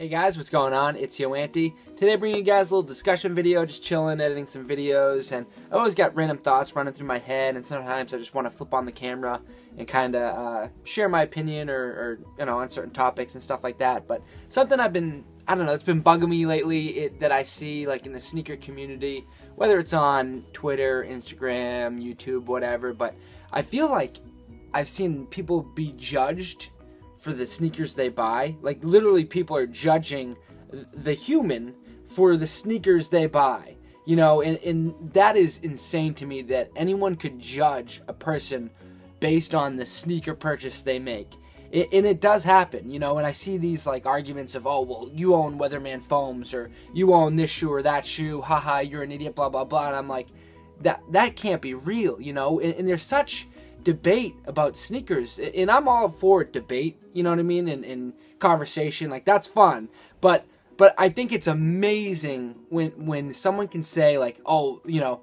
Hey guys, what's going on? It's YoAnty. Today bringing you guys a little discussion video, just chilling, editing some videos, and I always got random thoughts running through my head, and sometimes I just want to flip on the camera and kind of uh, share my opinion or, or, you know, on certain topics and stuff like that. But something I've been, I don't know, it's been bugging me lately it, that I see like in the sneaker community, whether it's on Twitter, Instagram, YouTube, whatever, but I feel like I've seen people be judged for the sneakers they buy. Like literally people are judging the human for the sneakers they buy. You know, and, and that is insane to me that anyone could judge a person based on the sneaker purchase they make. It, and it does happen, you know, and I see these like arguments of, oh, well, you own Weatherman foams or you own this shoe or that shoe, haha, you're an idiot, blah, blah, blah. And I'm like, that, that can't be real, you know, and, and there's such debate about sneakers and i'm all for debate you know what i mean and, and conversation like that's fun. But but i think it's amazing when when someone can say like oh you know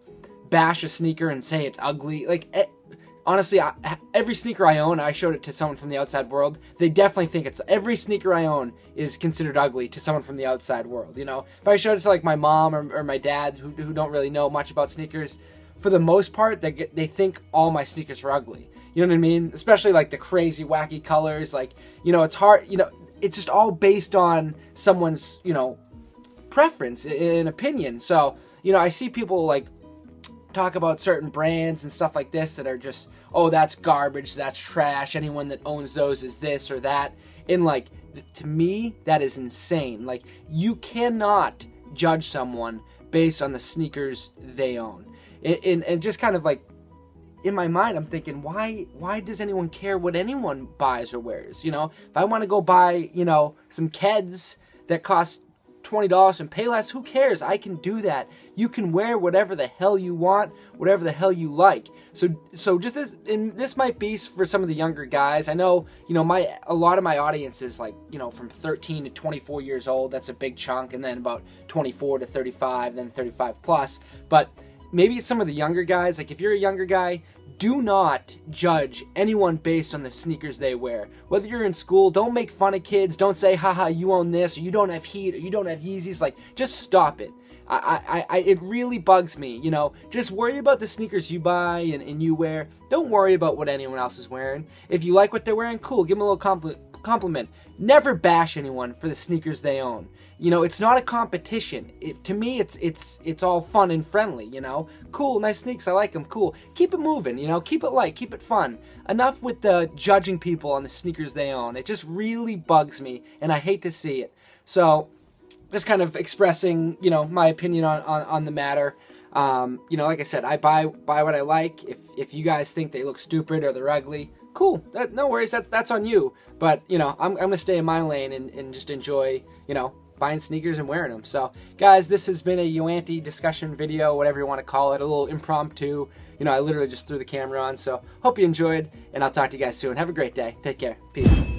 bash a sneaker and say it's ugly. Like eh, honestly I, every sneaker i own i showed it to someone from the outside world they definitely think it's every sneaker i own is considered ugly to someone from the outside world you know? If i showed it to like my mom or, or my dad who, who don't really know much about sneakers for the most part, they get, they think all my sneakers are ugly. You know what I mean? Especially like the crazy, wacky colors. Like you know, it's hard. You know, it's just all based on someone's you know preference and opinion. So you know, I see people like talk about certain brands and stuff like this that are just oh that's garbage, that's trash. Anyone that owns those is this or that. And like to me, that is insane. Like you cannot judge someone based on the sneakers they own and, and, just kind of like in my mind i'm thinking why why does anyone care what anyone buys or wears you know? If i want to go buy you know some keds that cost $20 and Payless who cares? I can do that. You can wear whatever the hell you want whatever the hell you like. So so just this and this might be for some of the younger guys. I know you know my a lot of my audience is like you know from 13 to 24 years old. That's a big chunk. And then about 24 to 35 then 35 plus. But maybe some of the younger guys, like if you're a younger guy, do not judge anyone based on the sneakers they wear. Whether you're in school, don't make fun of kids. Don't say, haha, you own this, or you don't have Heat, or you don't have Yeezys. Like, just stop it. I, I, I, it really bugs me, you know. Just worry about the sneakers you buy and, and you wear. Don't worry about what anyone else is wearing. If you like what they're wearing, cool. Give them a little compliment compliment. Never bash anyone for the sneakers they own. You know, it's not a competition. It, to me, it's it's it's all fun and friendly. You know, cool, nice sneaks. I like them. Cool. Keep it moving. You know, keep it light. Keep it fun. Enough with the judging people on the sneakers they own. It just really bugs me, and I hate to see it. So, just kind of expressing, you know, my opinion on on, on the matter. Um, you know, like I said, I buy buy what I like. If if you guys think they look stupid or they're ugly, cool. That, no worries. That's that's on you. But you know, I'm, I'm gonna stay in my lane and, and just enjoy, you know, buying sneakers and wearing them. So, guys, this has been a YoAnty discussion video, whatever you want to call it, a little impromptu. You know, I literally just threw the camera on. So, hope you enjoyed, and I'll talk to you guys soon. Have a great day. Take care. Peace.